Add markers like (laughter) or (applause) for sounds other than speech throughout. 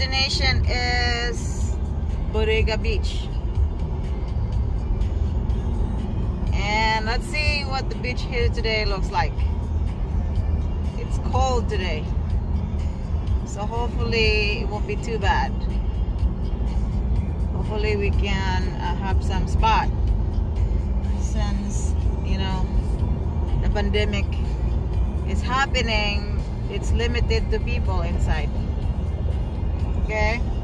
Destination is Bodega Beach. And let's see what the beach here today looks like. It's cold today. So hopefully it won't be too bad. Hopefully we can uh, have some spot since, you know, the pandemic is happening. It's limited to people inside. Okay?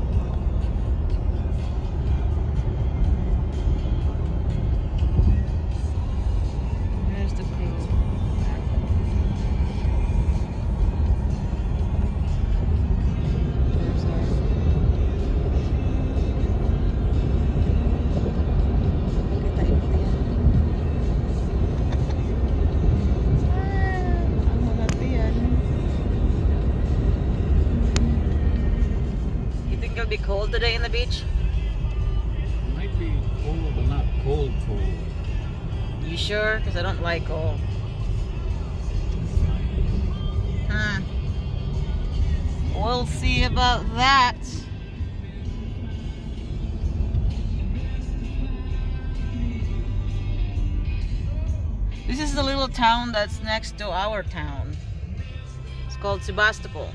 We'll see about that. This is the little town that's next to our town. It's called Sebastopol.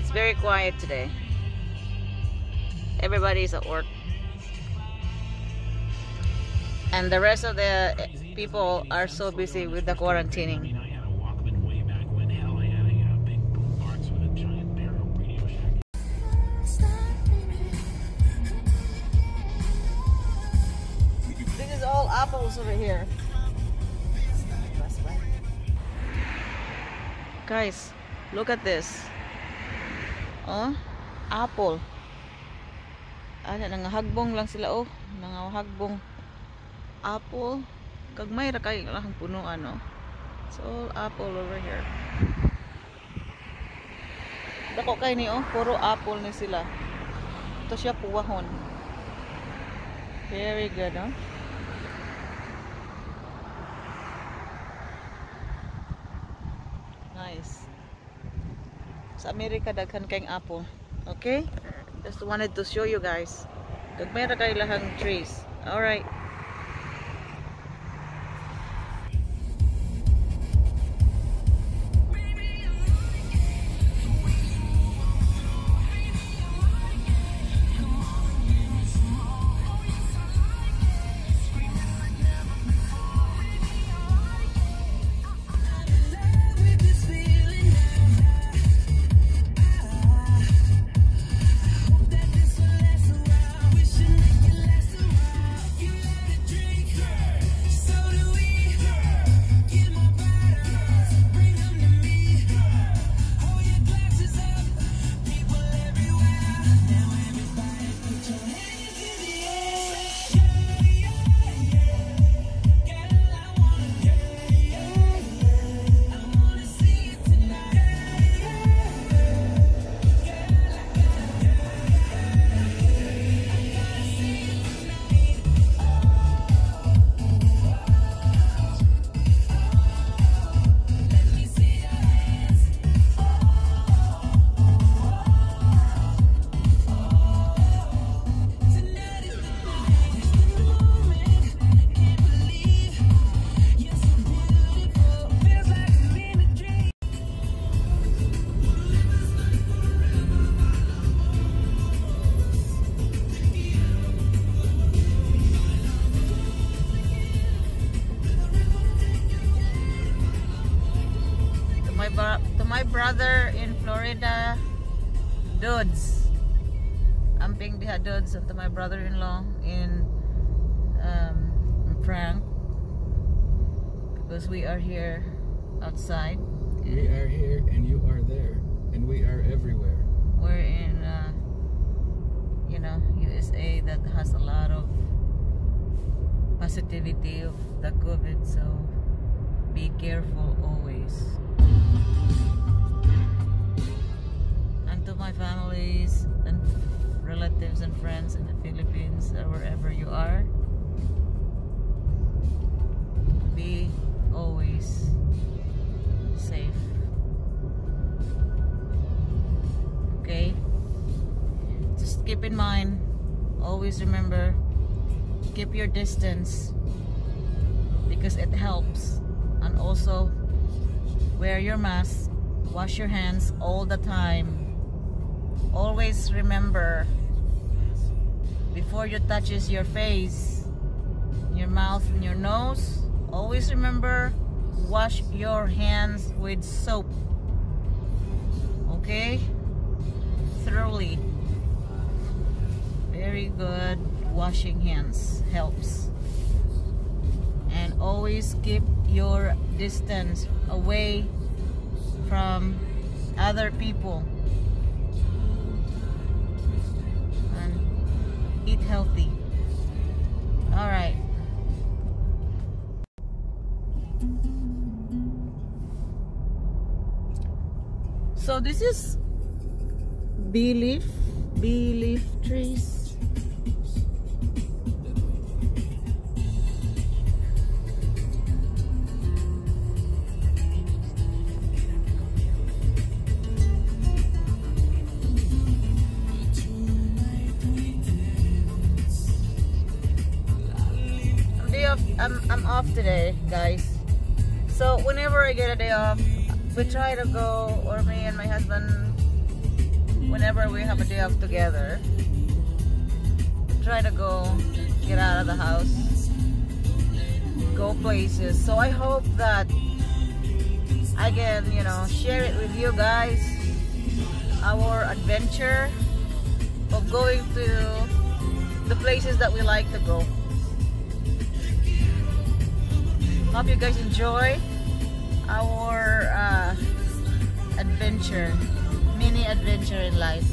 It's very quiet today. Everybody's at work. And the rest of the people are so busy with the quarantining. I had a Walkman way back when. Hell, I had a uh, big boom box with a giant barrel Radio Shack. This is all apples over here. Guys, look at this. Oh, apple. Ano, nangahagbong lang sila oh. Nangahagbong apple. Kagmay ra kay lang puno ano. It's all apple over here. Dako kay ni oh, puro apple ni sila. Ito siya puwahon. Very good, oh. Nice. Sa Amerika daghan kayong apple. Okay? Just wanted to show you guys. Gagmay ra kay lahang trees. All right. Brother in Florida, Dudes. Amping diha Dudes to my brother-in-law in um, Frank because we are here outside. We are here and you are there, and we are everywhere. We're in uh, you know USA that has a lot of positivity of the COVID, so be careful always. friends in the Philippines or wherever you are. Be always safe. Okay? Just keep in mind, always remember, keep your distance because it helps. And also, wear your mask, wash your hands all the time. Always remember before you touches your face, your mouth and your nose, always remember, wash your hands with soap. Okay? Thoroughly. Very good. Washing hands helps. And always keep your distance away from other people. Eat healthy. Alright. So this is bee leaf, bee leaf trees. Get a day off, we try to go, or me and my husband, whenever we have a day off together, try to go, get out of the house, go places. So I hope that I can, you know, share it with you guys, our adventure of going to the places that we like to go. Hope you guys enjoy our uh, adventure, mini adventure in life.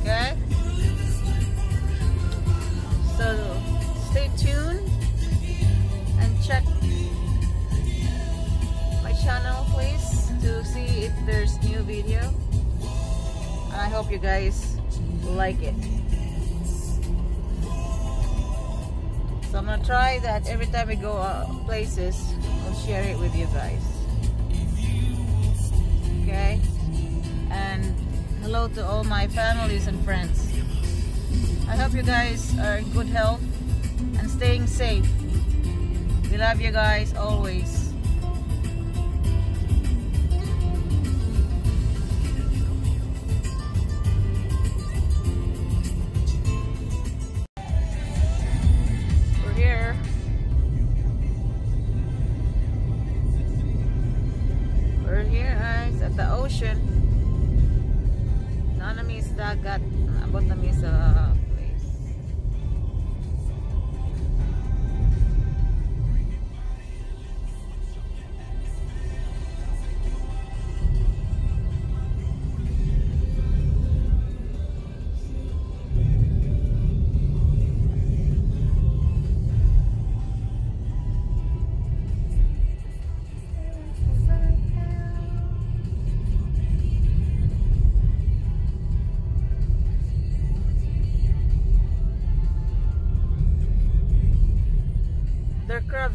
Okay? So stay tuned and check my channel please to see if there's new video. And I hope you guys like it. So I'm gonna try that every time we go uh, places, I'll share it with you guys. Okay? And hello to all my families and friends. I hope you guys are in good health and staying safe. We love you guys always.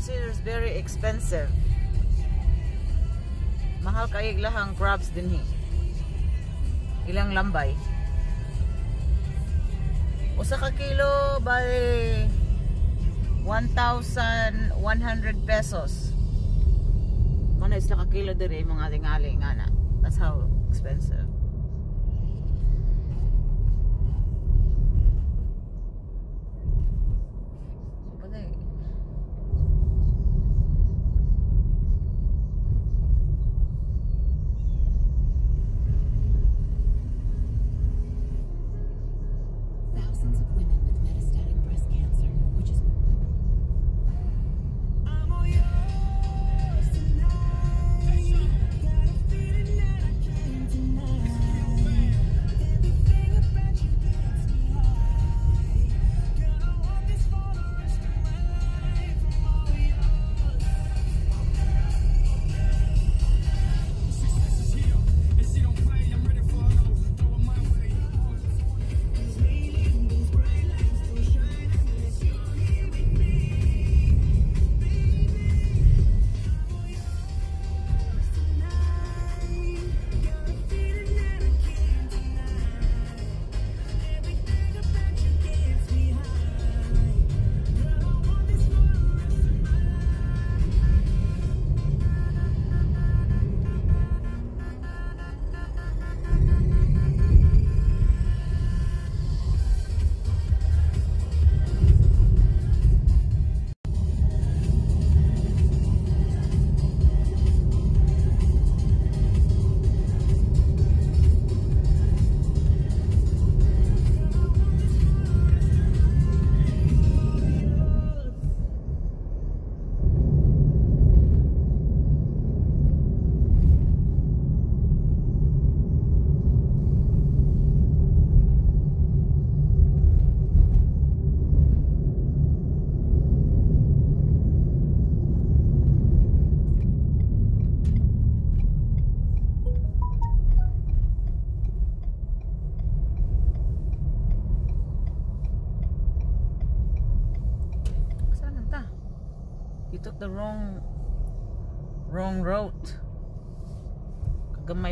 Is very expensive. Mahal kayig lahang crabs din hi. Ilang lambay. Usa ka kilo by 1,100 pesos. Mana isla ka kilo diri mga tingali nga na. That's how expensive.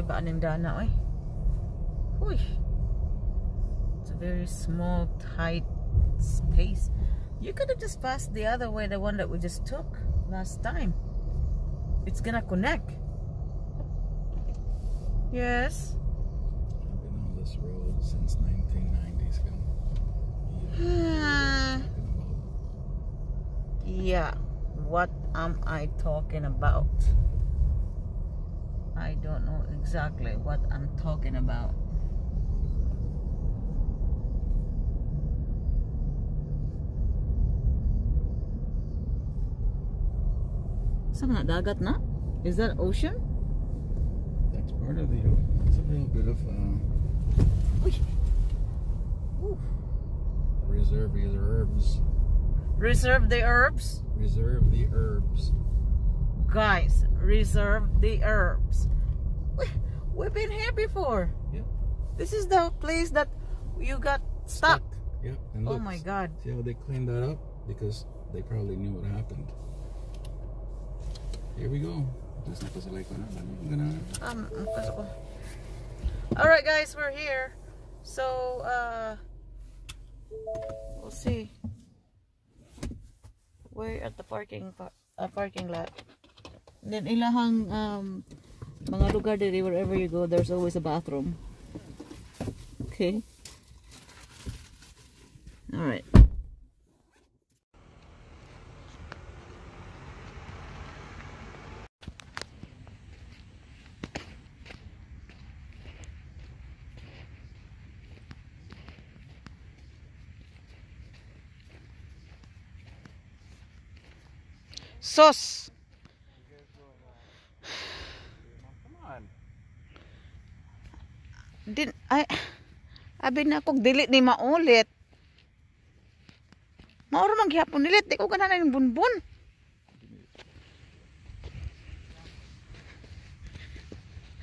Ba aning dana oy? Uy. It's a very small, tight space. You could have just passed the other way, the one that we just took last time. It's gonna connect. Yes. I've been on this road since 1990s. Come. Hmm. Yeah. Yeah. What am I talking about? I don't know exactly what I'm talking about. Saan na dagat na? Is that ocean? That's part of the. It's a little bit of uh, reserve the herbs. Reserve the herbs. Reserve the herbs. Guys, reserve the herbs. We, we've been here before. Yep. This is the place that you got stuck. Yep. And Oh look, my god. See how they cleaned that up? Because they probably knew what happened. Here we go. Just na kasi like ano, I'm gonna. Um. Alright guys, we're here. So, uh, we'll see. We're at the parking pa- uh, parking lot. Then ilahang um, mga lugar diri wherever you go, there's always a bathroom. Okay. Alright. Sauce. Come ay abi na kog dili ni maulit. Mauro man gihapon nilit, di ko ganahan ng bunbun.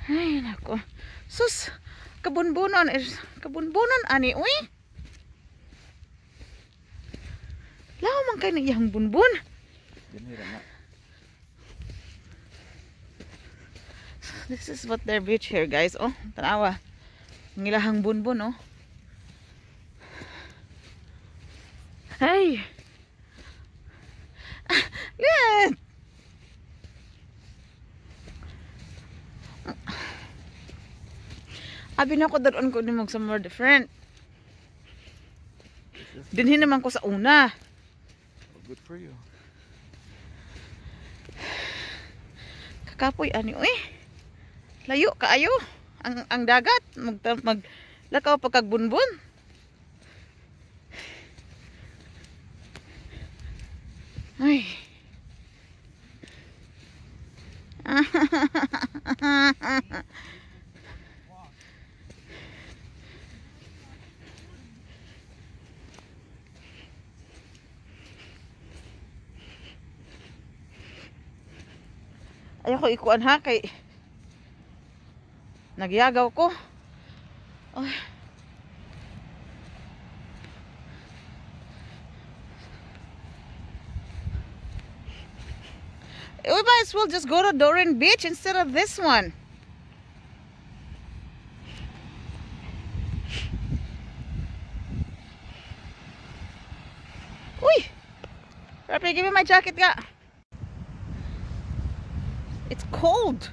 Ay nako. Sus, kabunbunon is kabunbunon ani uy. Lao man kay niyang bunbun. This is what their beach here, guys. Oh, tanawa. Ang ilahang bunbun, oh. Hey! Ah, Yan! Abi na ko daron ko ni mag somewhere different. Dinhin naman ko sa una. Well, good for you. Kakapoy ani uy. Layo kaayo ang ang dagat mag mag lakaw pagkagbunbun. Ay. (laughs) Ayoko ikuan ha kay Nagyagaw ko. Ay. We might as well just go to Doran Beach instead of this one. Uy! Rapi, give me my jacket ka. It's cold.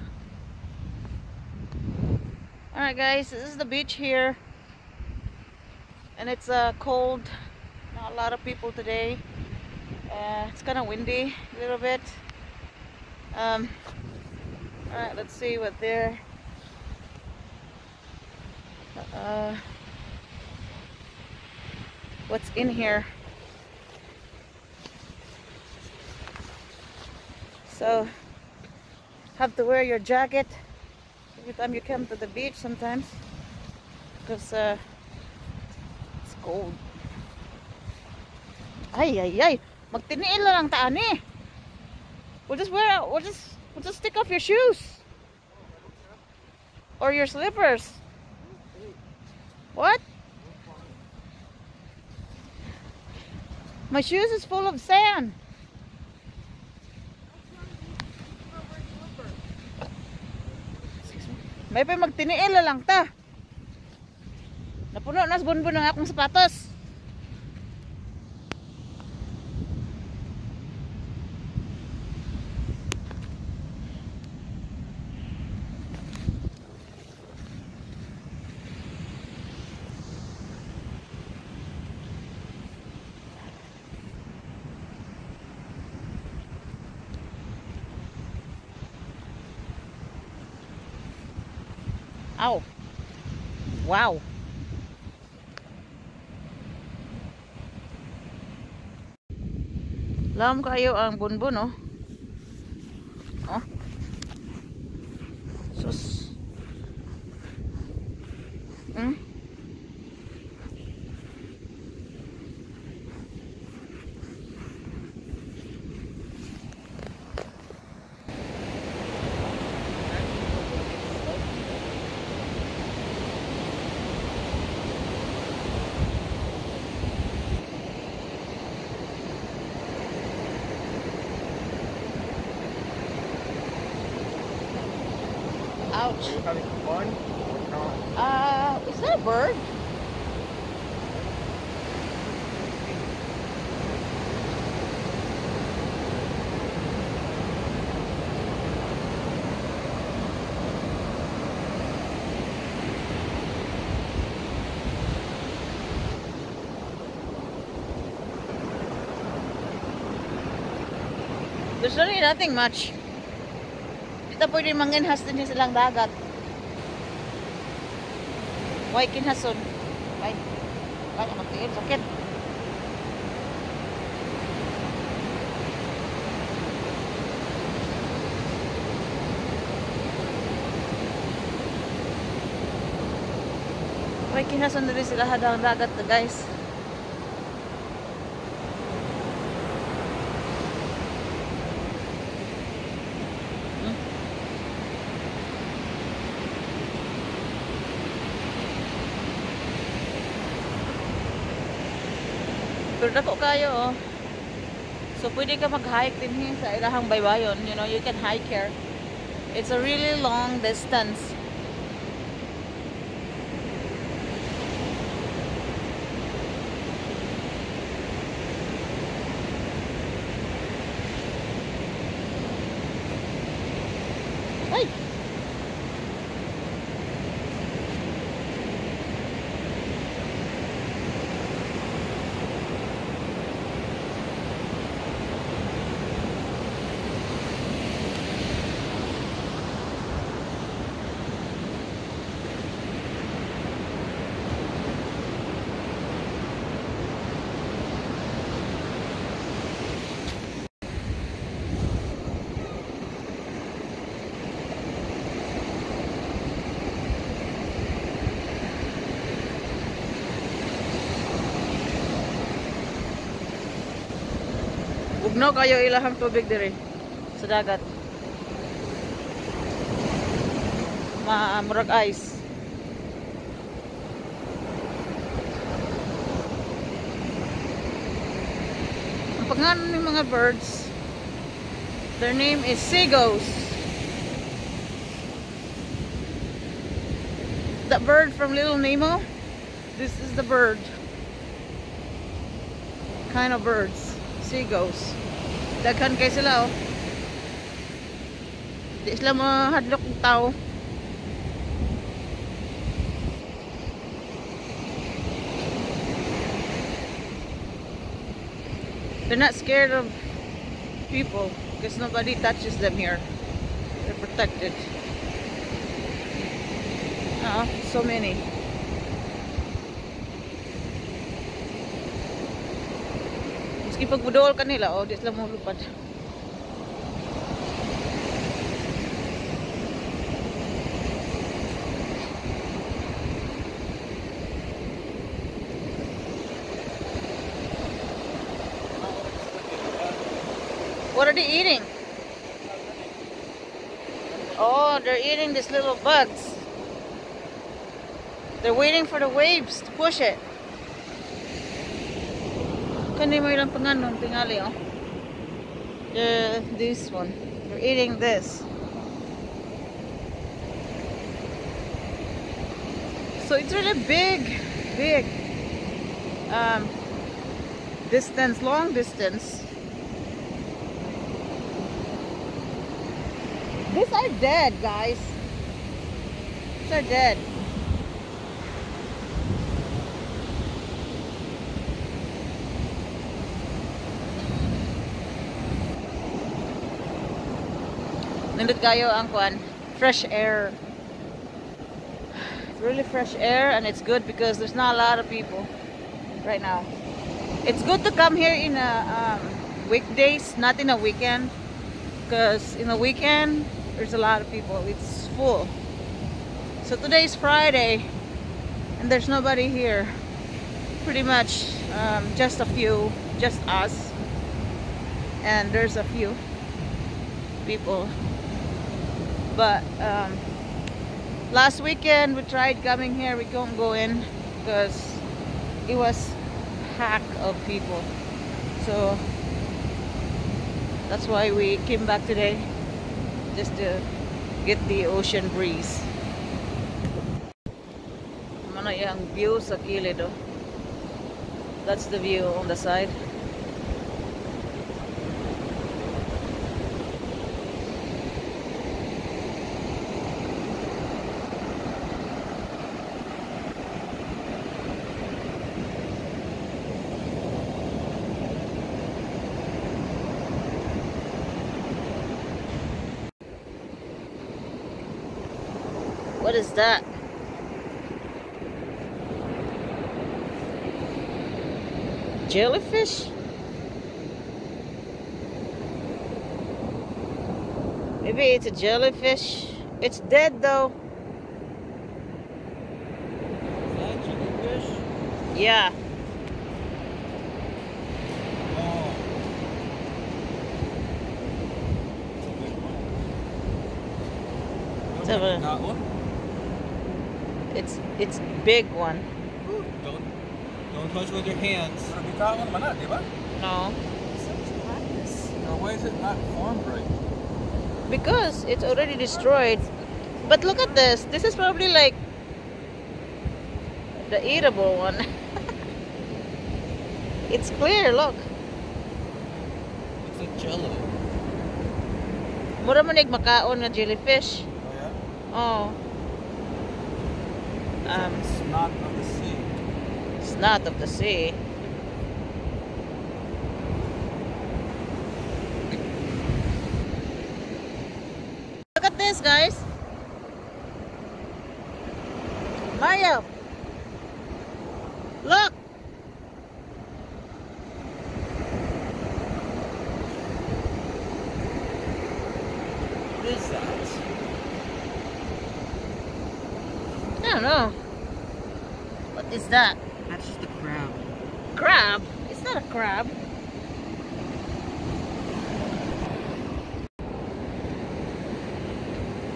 Alright guys, this is the beach here. And it's uh, cold. Not a lot of people today. Uh, it's kind of windy a little bit. Um, Alright, let's see what there. Uh, what's in here. So, have to wear your jacket every time you come to the beach sometimes because uh, it's cold. Ay, ay, ay. Magtiniil lang taan eh. We'll just wear, we'll just, we'll just take off your shoes. Or your slippers. What? My shoes is full of sand. May pa magtiniil na lang ta. Napuno nas bunbun ng akong sapatos. Wow. Lam kayo ang bunbun, oh. Oh. Are you having fun? Uh, is that a bird? There's really nothing much. Ito pwede manginhas din silang dagat. Why kinhason? Ay, kaya magtiil, sakit. Why kinhason rin sila hadang dagat guys. Pero dako kayo oh. So pwede ka mag-hike din sa ilahang baybayon. You know, you can hike here. It's a really long distance. Bugnaw kayo ilahang tubig diri sa dagat. Ma murag ice. Ang pangalan ng mga birds, their name is seagulls. That bird from Little Nemo, this is the bird. Kind of birds. Seagulls. Daghan kay sila oh. Sila mahadlok ng tao. They're not scared of people because nobody touches them here. They're protected. Ah, so many. Maski pag budol ka nila, oh, di sila mo lupad. What are they eating? Oh, they're eating these little bugs. They're waiting for the waves to push it. Kani mo ilang panganon tingali oh. This one. They're eating this. So it's really big, big um, distance, long distance. These are dead, guys. These are dead. Nindot kayo ang kwan, fresh air. It's really fresh air and it's good because there's not a lot of people right now. It's good to come here in a um, weekdays, not in a weekend. Because in a weekend, there's a lot of people. It's full. So today is Friday and there's nobody here. Pretty much um, just a few, just us. And there's a few people. But um, last weekend we tried coming here. We couldn't go in because it was packed of people. So that's why we came back today just to get the ocean breeze. Mana yung view sa kilid oh. That's the view on the side. That? Jellyfish? Maybe it's a jellyfish. It's dead though. Yeah. It's a- Got one? It's it's big one. Don't, don't touch with your hands. Di ka one di ba? No. Or why is it not formed right? Because it's already destroyed. But look at this. This is probably like the eatable one. (laughs) it's clear, look. It's a jello. Mura man nig makaon nga jellyfish. Oh yeah? Oh. Um, It's not of the sea. it's not of the sea. Look at this, guys. Mario. Look. What is that? I don't know. What is that? That's just a crab. Crab? It's not a crab.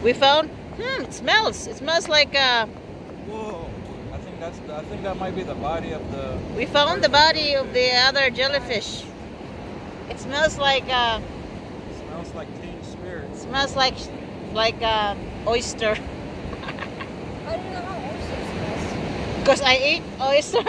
We found. Hmm. It smells. It smells like. Uh, Whoa. I think that's the, I think that might be the body of the we found the body of the other jellyfish. It smells like. Uh, smells like teen spirit. smells like like uh, oyster. (laughs) Because I ate oyster.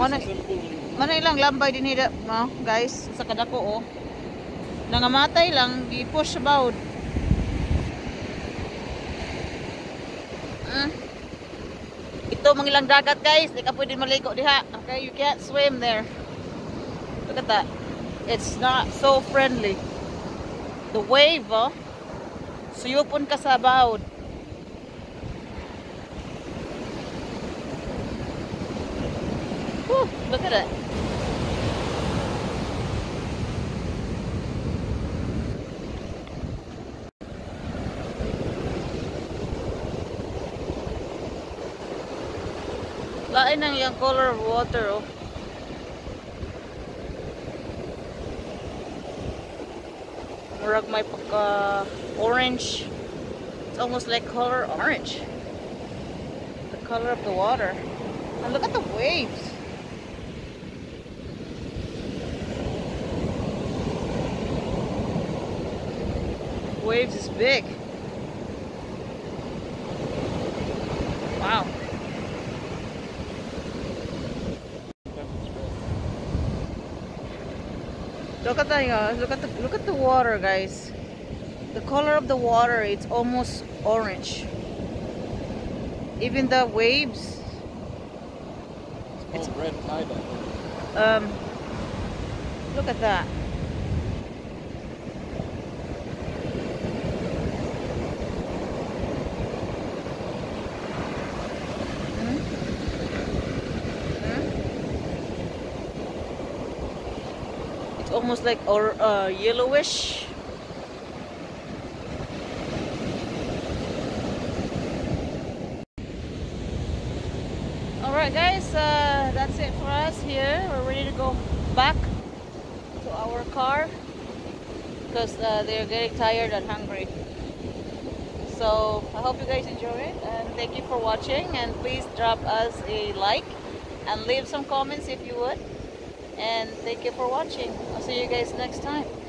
Mana mana ilang lambay din hida, no, guys, sa kadako oh. Nangamatay lang, gi-push sa bawd. Ito mga ilang dagat guys, di ka pwede maligo diha. Okay, you can't swim there. Look at that. It's not so friendly. The wave, oh. Suyupon ka sa bawd. Whew, look at it. Lain ng yung color of water, oh. Murag may pagka orange. It's almost like color orange. The color of the water. And look at the waves. Waves is big. Look at the uh, look at the look at the water, guys. The color of the water it's almost orange. Even the waves. It's red tide. Um, look at that. Almost like or uh, yellowish. Alright guys, uh, that's it for us here. We're ready to go back to our car because uh, they're getting tired and hungry. So I hope you guys enjoy it and thank you for watching and please drop us a like and leave some comments if you would. And thank you for watching. I'll see you guys next time.